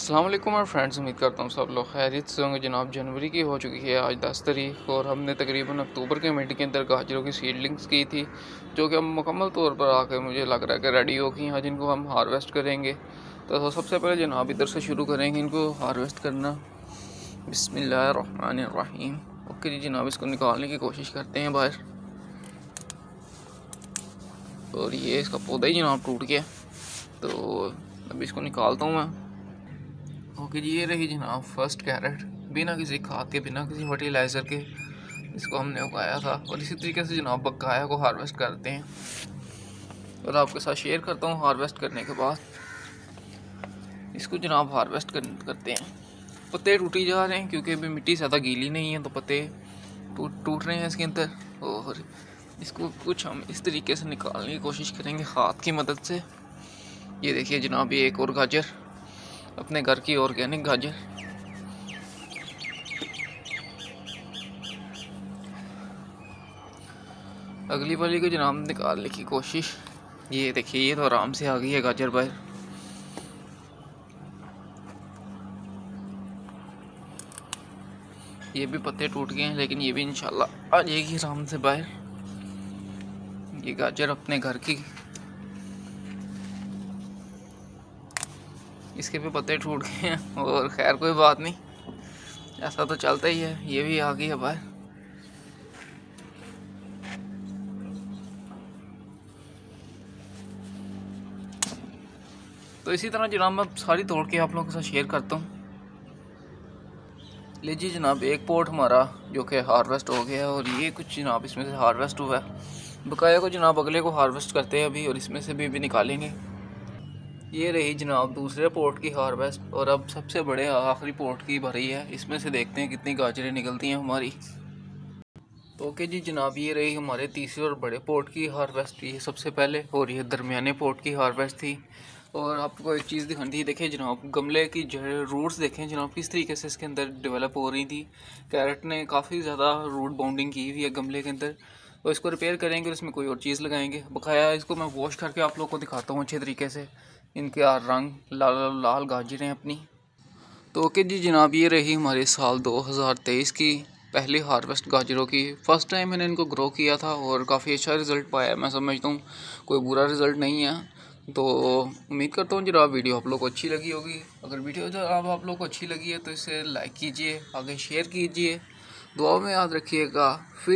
वालेकुम और फ्रेंड्स उम्मीद करता हूँ सब लोग खैरियत से होंगे। जनाब, जनवरी की हो चुकी है, आज दस तारीख, और हमने तकरीबन अक्टूबर के मिनट के अंदर गाजरों की सीडलिंग्स की थी, जो कि हम मुकम्मल तौर पर आकर मुझे लग रहा है कि रेडी हो गई हैं, जिनको हम हारवेस्ट करेंगे। तो सबसे पहले जनाब, इधर से शुरू करेंगे इनको हारवेस्ट करना। बिसमीम ओके जी, जनाब, इसको निकालने की कोशिश करते हैं बाहर। और ये इसका पौधा ही जनाब टूट गया। तो अभी इसको निकालता हूँ मैं। ओके जी ये रही जनाब फ़र्स्ट कैरेट बिना किसी खाद के बिना किसी फर्टिलाइज़र के इसको हमने उगाया था। और इसी तरीके से जनाब बकाया को हार्वेस्ट करते हैं। और आपके साथ शेयर करता हूँ हार्वेस्ट करने के बाद। इसको जनाब हार्वेस्ट कर, करते हैं। पत्ते टूटी जा रहे हैं क्योंकि अभी मिट्टी ज़्यादा गीली नहीं है तो पत्ते टूट टूट रहे हैं इसके अंदर। और इसको कुछ हम इस तरीके से निकालने की कोशिश करेंगे हाथ की मदद से। ये देखिए जनाब ये एक और गाजर। अपने घर की ऑर्गेनिक गाजर। अगली वाली को जनाब निकालने की कोशिश। ये देखिए, ये तो आराम से आ गई है गाजर बाहर। ये भी पत्ते टूट गए हैं, लेकिन ये भी इंशाल्लाह आ जाएगी आराम से बाहर। ये गाजर अपने घर की इसके भी पत्ते टूट गए हैं। और खैर कोई बात नहीं। ऐसा तो चलता ही है। ये भी आ गई है बाहर। तो इसी तरह जनाब मैं सारी तोड़ के आप लोगों के साथ शेयर करता हूँ। लीजिए जनाब एक पोर्ट हमारा जो कि हार्वेस्ट हो गया और ये कुछ जनाब इसमें से हार्वेस्ट हुआ है। बकाया को जनाब अगले को हार्वेस्ट करते हैं अभी और इसमें से भी, भी निकालेंगे। ये रही जनाब दूसरे पोर्ट की हार्वेस्ट और अब सबसे बड़े आखिरी पोर्ट की भरी है। इसमें से देखते हैं कितनी गाजरें निकलती हैं हमारी। ओके जी जनाब, ये रही हमारे तीसरे और बड़े पोर्ट की हार्वेस्ट। ये सबसे पहले और ये दरमियाने पोर्ट की हार्वेस्ट थी। और आपको एक चीज़ दिखानी थी देखिए जनाब, गमले की जो है रूट्स देखें जनाब, किस तरीके से इसके अंदर डेवलप हो रही थी। कैरेट ने काफ़ी ज़्यादा रूट बाउंडिंग की हुई है गमले के अंदर। और इसको रिपेयर करेंगे और इसमें कोई और चीज़ लगाएँगे। बकाया इसको मैं वॉश करके आप लोग को दिखाता हूँ अच्छे तरीके से। इनके रंग लाल लाल गाजरें अपनी। तो ओके जी जनाब, ये रही हमारे साल 2023 की पहली हार्वेस्ट गाजरों की। फ़र्स्ट टाइम मैंने इनको ग्रो किया था और काफ़ी अच्छा रिज़ल्ट पाया मैं समझता हूँ कोई बुरा रिज़ल्ट नहीं है। तो उम्मीद करता हूँ जनाब वीडियो आप लोग को अच्छी लगी होगी। अगर वीडियो जनाब आप लोग को अच्छी लगी है तो इसे लाइक कीजिए, आगे शेयर कीजिए। दुआ में याद रखिएगा। फिर